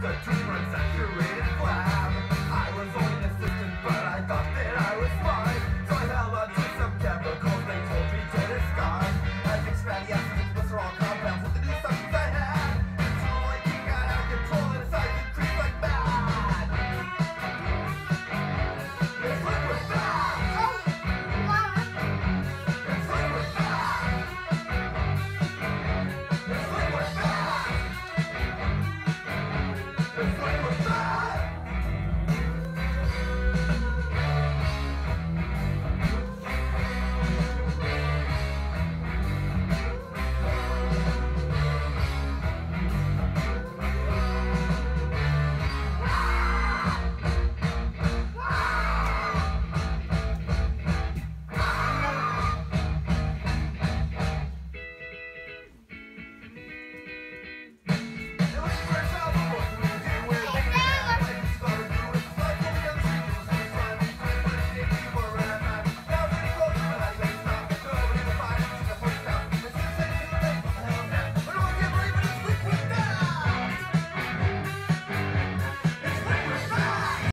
the demons